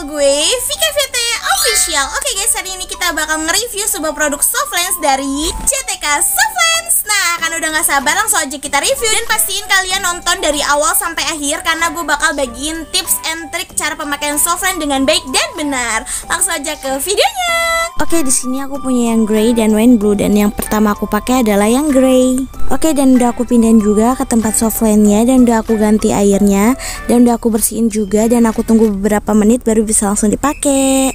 channel gue Vika VT Official. Oke guys, hari ini kita bakal nge-review sebuah produk Softlens dari CTK Softlens Nah, kan udah gak sabar langsung aja kita review. Dan pastiin kalian nonton dari awal sampai akhir Karena gue bakal bagiin tips and trick cara pemakaian Softlens dengan baik dan benar. Langsung aja ke videonya Oke, di sini aku punya yang grey dan wine blue dan yang pertama aku pakai adalah yang grey. Oke, dan udah aku pindahin juga ke tempat softlandnya dan udah aku ganti airnya dan udah aku bersihin juga dan aku tunggu beberapa menit baru bisa langsung dipakai.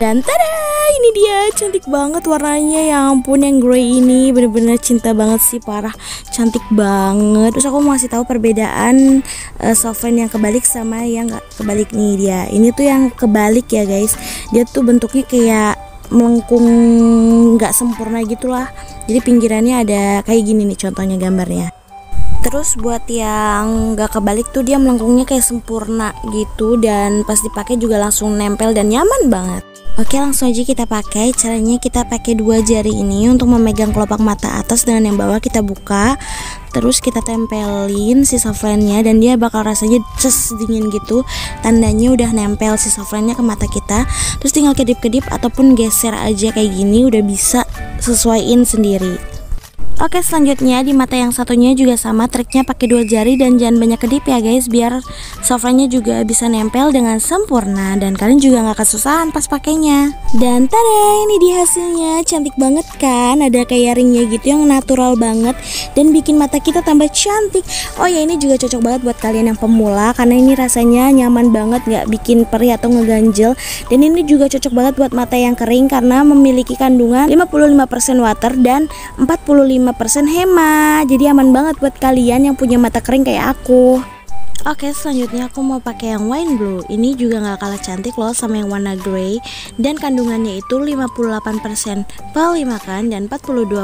Dan tada, ini dia cantik banget warnanya ya ampun yang grey ini bener-bener cinta banget sih parah cantik banget. Terus aku mau kasih tahu perbedaan uh, softland yang kebalik sama yang kebalik nih dia. Ini tuh yang kebalik ya guys. Dia tuh bentuknya kayak melengkung nggak sempurna gitulah. Jadi pinggirannya ada kayak gini nih contohnya gambarnya. Terus buat yang nggak kebalik tuh dia melengkungnya kayak sempurna gitu dan pas dipakai juga langsung nempel dan nyaman banget Oke langsung aja kita pakai. Caranya kita pakai dua jari ini untuk memegang kelopak mata atas dengan yang bawah kita buka. Terus kita tempelin si softlandnya dan dia bakal rasanya ces dingin gitu. Tandanya udah nempel si softlandnya ke mata kita. Terus tinggal kedip-kedip ataupun geser aja kayak gini udah bisa sesuaiin sendiri Oke selanjutnya di mata yang satunya juga sama triknya pakai dua jari dan jangan banyak kedip ya guys biar softlandnya juga bisa nempel dengan sempurna dan kalian juga nggak kesusahan pas pakainya. Dan tada ini di hasilnya. Cantik banget kan? Ada kayak ringnya gitu yang natural banget dan bikin mata kita tambah cantik. Oh ya ini juga cocok banget buat kalian yang pemula karena ini rasanya nyaman banget nggak bikin perih atau ngeganjel. Dan ini juga cocok banget buat mata yang kering karena memiliki kandungan 55% water dan 45 5% hemat jadi aman banget buat kalian yang punya mata kering kayak aku. Oke selanjutnya aku mau pakai yang wine blue. Ini juga gak kalah cantik loh sama yang warna grey. Dan kandungannya itu 58% polimakan dan 42%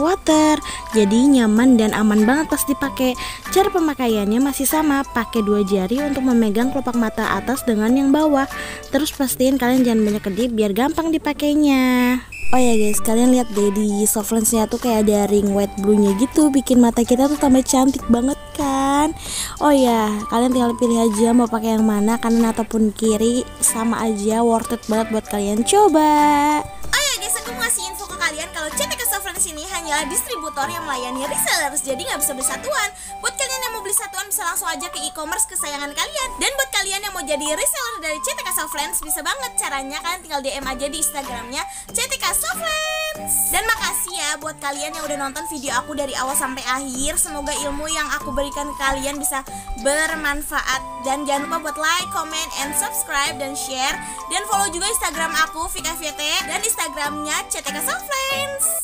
water. Jadi nyaman dan aman banget pas dipakai. Cara pemakaiannya masih sama. Pakai dua jari untuk memegang kelopak mata atas dengan yang bawah. Terus pastiin kalian jangan banyak kedip biar gampang dipakainya Oh ya guys, kalian lihat deh di softlensnya tuh kayak ada ring white blue-nya gitu, bikin mata kita tuh tambah cantik banget kan. Oh ya, kalian tinggal pilih aja mau pakai yang mana kanan ataupun kiri, sama aja worth it banget buat kalian coba. Oh ya guys, aku mau ngasih info ke kalian kalau CTK Ini hanyalah distributor yang melayani resellers, jadi nggak bisa beli satuan. Buat kalian yang mau beli satuan bisa langsung aja ke e-commerce kesayangan kalian. Dan buat kalian yang mau jadi reseller dari CTK Softlens bisa banget caranya kalian tinggal DM aja di Instagramnya CTK Softlens. Dan makasih ya buat kalian yang udah nonton video aku dari awal sampai akhir. Semoga ilmu yang aku berikan ke kalian bisa bermanfaat. Dan jangan lupa buat like, comment, and subscribe dan share. Dan follow juga Instagram aku VKVT dan Instagramnya CTK Softlens.